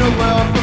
a world